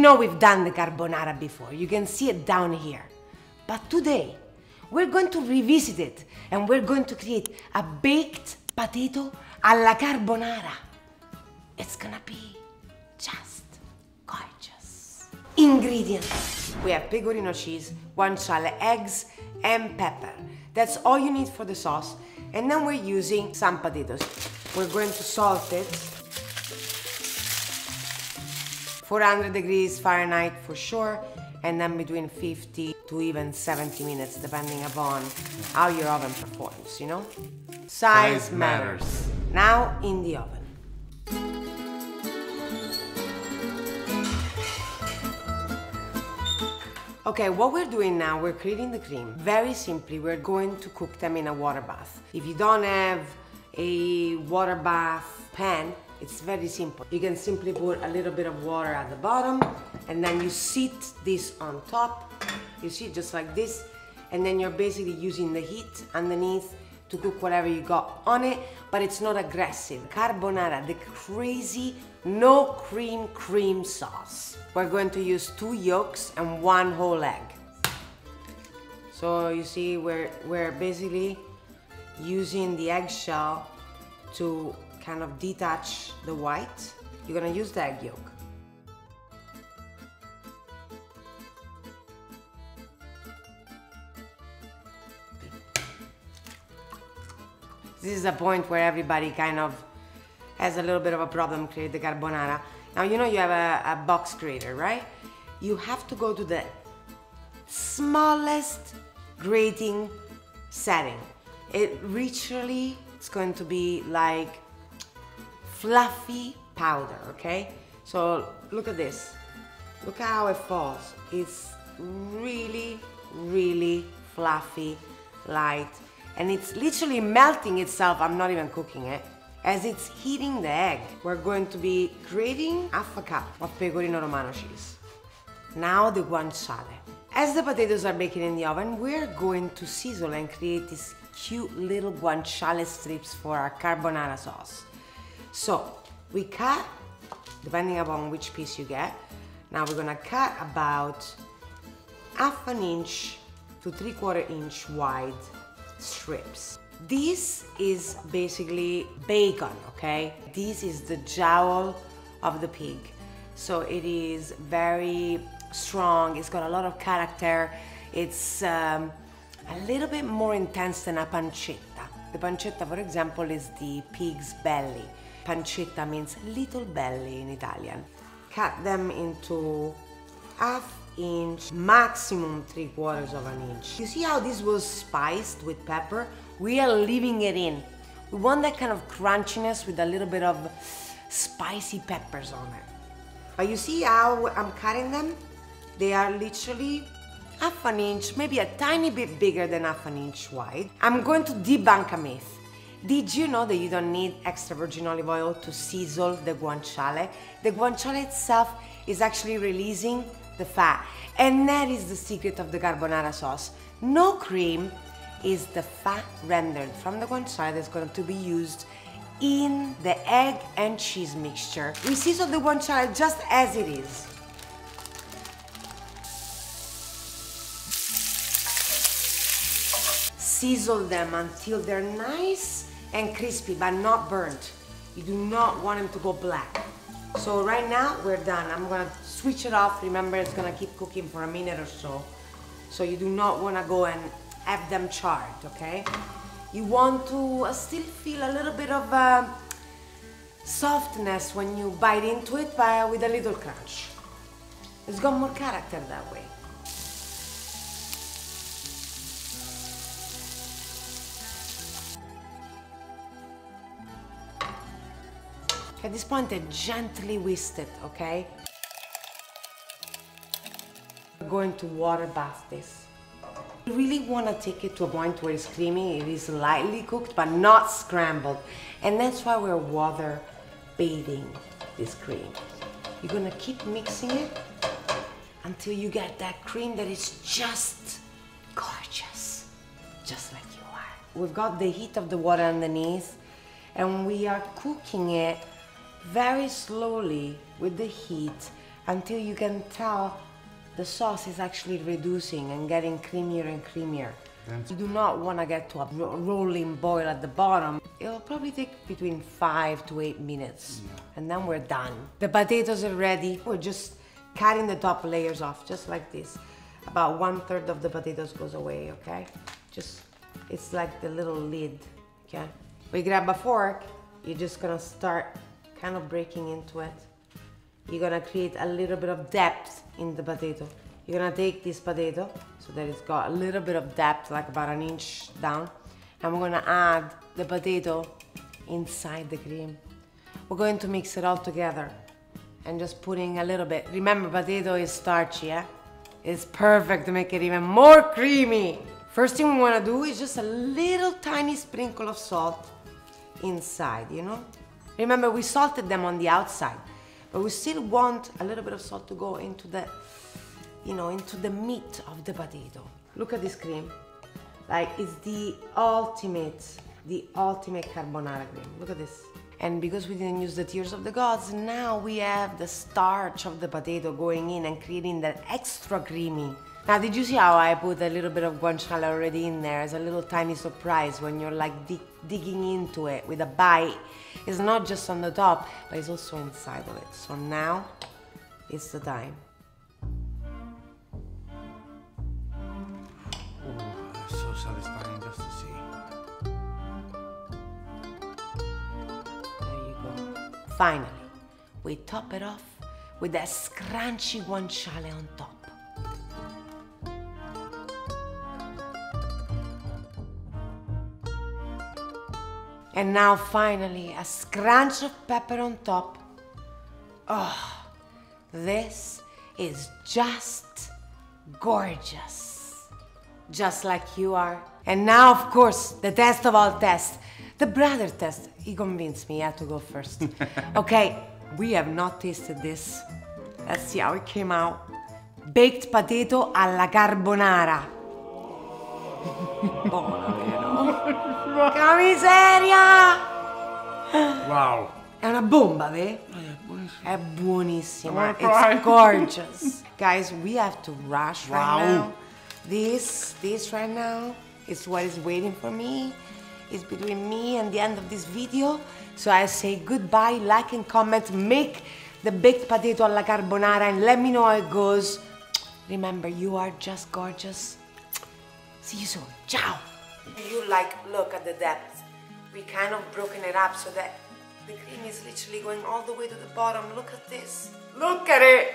know we've done the carbonara before. You can see it down here. But today, we're going to revisit it and we're going to create a baked potato alla carbonara. It's gonna be just gorgeous. Ingredients. We have pecorino cheese, guanciale, eggs, and pepper. That's all you need for the sauce. And then we're using some potatoes. We're going to salt it 400 degrees Fahrenheit for sure, and then between 50 to even 70 minutes, depending upon how your oven performs, you know? Size, Size matters. matters. Now in the oven. Okay, what we're doing now, we're creating the cream. Very simply, we're going to cook them in a water bath. If you don't have a water bath pan, it's very simple. You can simply put a little bit of water at the bottom and then you seat this on top. You see, just like this. And then you're basically using the heat underneath to cook whatever you got on it, but it's not aggressive. Carbonara, the crazy no cream cream sauce. We're going to use two yolks and one whole egg. So you see, we're, we're basically using the eggshell to kind of detach the white. You're gonna use the egg yolk. This is a point where everybody kind of has a little bit of a problem create the carbonara. Now you know you have a, a box grater, right? You have to go to the smallest grating setting. It literally it's going to be like fluffy powder, okay? So look at this. Look how it falls. It's really, really fluffy, light, and it's literally melting itself. I'm not even cooking it. As it's heating the egg, we're going to be grating half a cup of pecorino romano cheese. Now the guanciale. As the potatoes are baking in the oven, we're going to sizzle and create these cute little guanciale strips for our carbonara sauce. So we cut, depending upon which piece you get. Now we're gonna cut about half an inch to three quarter inch wide strips. This is basically bacon, okay? This is the jowl of the pig. So it is very strong, it's got a lot of character, it's um, a little bit more intense than a pancetta. The pancetta, for example, is the pig's belly. Pancetta means little belly in Italian. Cut them into half inch, maximum three quarters of an inch. You see how this was spiced with pepper? We are leaving it in. We want that kind of crunchiness with a little bit of spicy peppers on it. But you see how I'm cutting them? They are literally half an inch, maybe a tiny bit bigger than half an inch wide. I'm going to debunk a myth. Did you know that you don't need extra virgin olive oil to sizzle the guanciale? The guanciale itself is actually releasing the fat, and that is the secret of the carbonara sauce. No cream is the fat rendered from the guanciale that's going to be used in the egg and cheese mixture. We sizzle the guanciale just as it is. Sizzle them until they're nice and crispy but not burnt. You do not want them to go black. So right now we're done. I'm gonna switch it off. Remember it's gonna keep cooking for a minute or so. So you do not wanna go and have them charred, okay? You want to uh, still feel a little bit of uh, softness when you bite into it but with a little crunch. It's got more character that way. At this point, I gently whisk it, okay? We're going to water bath this. You really want to take it to a point where it's creamy, it is lightly cooked, but not scrambled. And that's why we're water bathing this cream. You're gonna keep mixing it until you get that cream that is just gorgeous, just like you are. We've got the heat of the water underneath, and we are cooking it very slowly with the heat until you can tell the sauce is actually reducing and getting creamier and creamier. You do not want to get to a rolling boil at the bottom. It'll probably take between five to eight minutes, and then we're done. The potatoes are ready. We're just cutting the top layers off, just like this. About one third of the potatoes goes away, okay? Just, it's like the little lid, okay? We grab a fork, you're just gonna start kind of breaking into it. You're gonna create a little bit of depth in the potato. You're gonna take this potato, so that it's got a little bit of depth, like about an inch down, and we're gonna add the potato inside the cream. We're going to mix it all together and just putting a little bit. Remember, potato is starchy, yeah? It's perfect to make it even more creamy. First thing we wanna do is just a little tiny sprinkle of salt inside, you know? Remember, we salted them on the outside, but we still want a little bit of salt to go into the, you know, into the meat of the potato. Look at this cream. Like, it's the ultimate, the ultimate carbonara cream. Look at this. And because we didn't use the tears of the gods, now we have the starch of the potato going in and creating that extra creamy. Now, did you see how I put a little bit of guanciale already in there as a little tiny surprise when you're like dig- digging into it with a bite? It's not just on the top, but it's also inside of it. So now it's the time. Oh, that's so satisfying just to see. There you go. Finally, we top it off with that scrunchy guanciale on top. And now finally, a scrunch of pepper on top. Oh, this is just gorgeous. Just like you are. And now, of course, the test of all tests. The brother test. He convinced me I had to go first. okay, we have not tasted this. Let's see how it came out. Baked potato alla carbonara. Oh, Che miseria! Wow. È una bomba, vero? Eh, Buonissimo. È buonissima. I'm gonna cry. It's gorgeous. Guys, we have to rush Wow. right now. This, this right now is what is waiting for me. It's between me and the end of this video. So I say goodbye, like and comment, make the baked potato alla carbonara and let me know how it goes. Remember, you are just gorgeous. See you soon. Ciao. You like look at the depth. We kind of broken it up so that the cream is literally going all the way to the bottom. Look at this. Look at it.